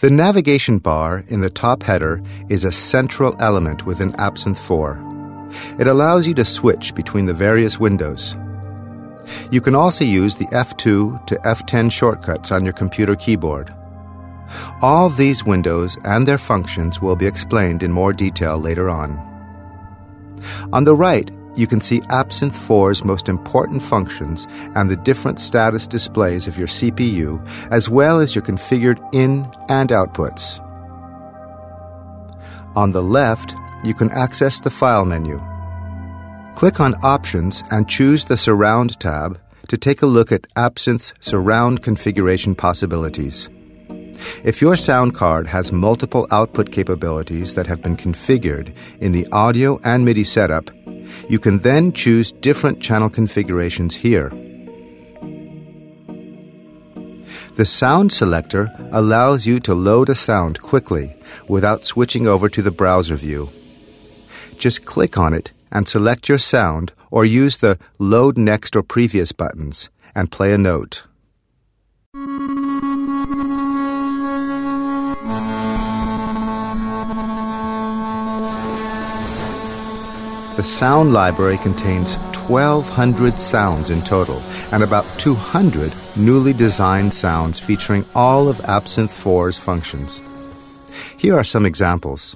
The navigation bar in the top header is a central element within Absynth 4. It allows you to switch between the various windows. You can also use the F2 to F10 shortcuts on your computer keyboard. All these windows and their functions will be explained in more detail later on. On the right, you can see Absynth 4's most important functions and the different status displays of your CPU, as well as your configured in and outputs. On the left, you can access the File menu. Click on Options and choose the Surround tab to take a look at Absynth's surround configuration possibilities. If your sound card has multiple output capabilities that have been configured in the audio and MIDI setup, you can then choose different channel configurations here. The sound selector allows you to load a sound quickly without switching over to the browser view. Just click on it and select your sound or use the Load Next or Previous buttons and play a note. The sound library contains 1,200 sounds in total and about 200 newly designed sounds featuring all of Absynth 4's functions. Here are some examples.